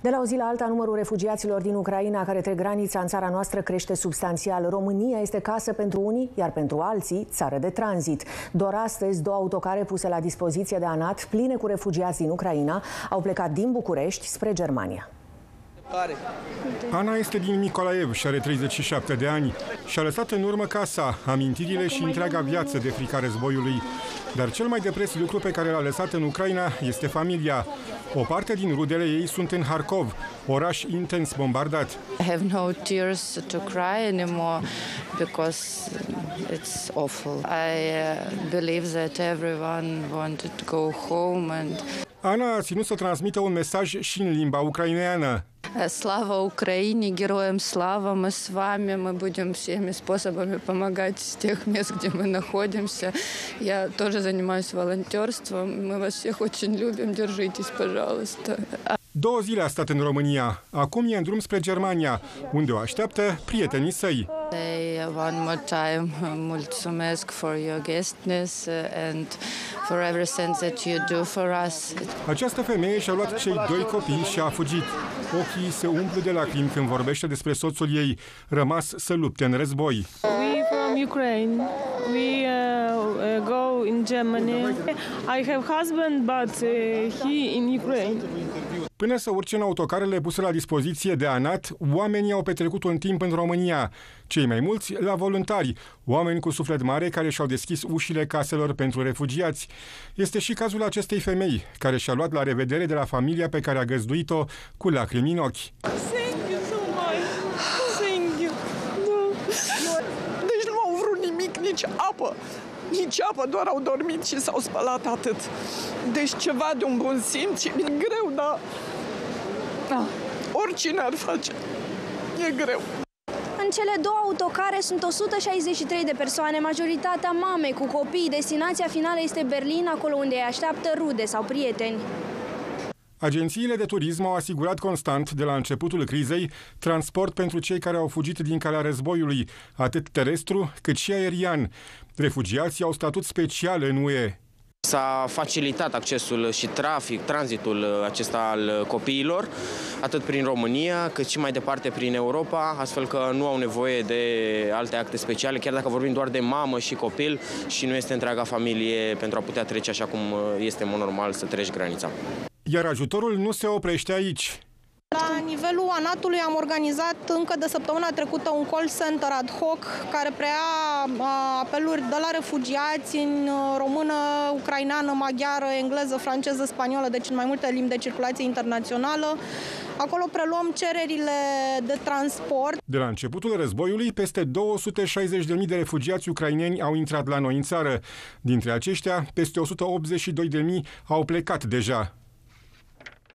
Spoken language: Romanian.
De la o zi la alta, numărul refugiaților din Ucraina care trec granița în țara noastră crește substanțial. România este casă pentru unii, iar pentru alții, țară de tranzit. Doar astăzi, două autocare puse la dispoziție de ANAT, pline cu refugiați din Ucraina, au plecat din București spre Germania. Ana este din Nicolaev și are 37 de ani și a lăsat în urmă casa, amintirile și întreaga viață de frica războiului. Dar cel mai depres lucru pe care l-a lăsat în Ucraina este familia. O parte din rudele ei sunt în Harkov, oraș intens bombardat. I have no tears to cry anymore because it's awful. I uh, believe that everyone wanted to go home and Ana a ținut să transmită un mesaj și în limba ucraineană. Слава Украине, героям слава, мы с вами, мы будем всеми способами помогать с тех мест, где мы находимся. Я тоже занимаюсь волонтерством, мы вас всех очень любим, держитесь, пожалуйста. Două zile a stat în România. Acum e în drum spre Germania, unde o așteaptă prietenii săi. Hey, one more time, mulțumesc for your guestness and for everything that you do for us. Această femeie și-a luat cei doi copii și a fugit. Ochii se umplu de lacrimi când vorbește despre soțul ei, rămas să lupte în război. We from Ukraine. We uh, uh, go in Germany. I have husband, but uh, he in Ukraine. Până să urce în autocarele puse la dispoziție de ANAT, oamenii au petrecut un timp în România, cei mai mulți la voluntari, oameni cu suflet mare care și-au deschis ușile caselor pentru refugiați. Este și cazul acestei femei, care și-a luat la revedere de la familia pe care a găzduit-o cu lacrimi în ochi. Thank you so much. Thank you. No. Deci nu au vrut nimic, nici apă. Nici apă, doar au dormit și s-au spălat atât. Deci ceva de un bun simț e greu, dar da, oricine ar face. E greu. În cele două autocare sunt 163 de persoane, majoritatea mame cu copii. Destinația finală este Berlin, acolo unde îi așteaptă rude sau prieteni. Agențiile de turism au asigurat constant, de la începutul crizei, transport pentru cei care au fugit din calea războiului, atât terestru cât și aerian. Refugiații au statut special în UE. S-a facilitat accesul și trafic, tranzitul acesta al copiilor, atât prin România, cât și mai departe prin Europa, astfel că nu au nevoie de alte acte speciale, chiar dacă vorbim doar de mamă și copil și nu este întreaga familie pentru a putea trece așa cum este în mod normal să treci granița. Iar ajutorul nu se oprește aici. La nivelul ANAT-ului am organizat încă de săptămâna trecută un call center ad hoc care preia apeluri de la refugiați în română, ucraineană, maghiară, engleză, franceză, spaniolă, deci în mai multe limbi de circulație internațională. Acolo preluăm cererile de transport. De la începutul războiului, peste 260.000 de refugiați ucraineni au intrat la noi în țară. Dintre aceștia, peste 182.000 au plecat deja.